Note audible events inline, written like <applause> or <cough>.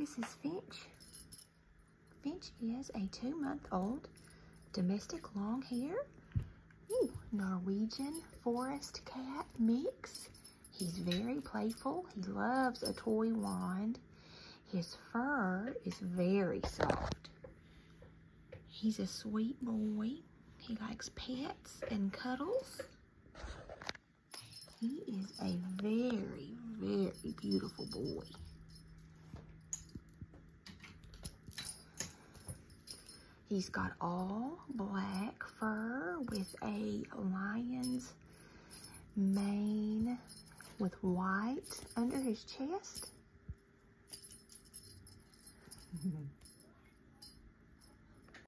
This is Finch. Finch is a two-month-old domestic long hair Ooh, Norwegian forest cat mix. He's very playful. He loves a toy wand. His fur is very soft. He's a sweet boy. He likes pets and cuddles. He is a very, very beautiful boy. He's got all black fur with a lion's mane with white under his chest. <laughs>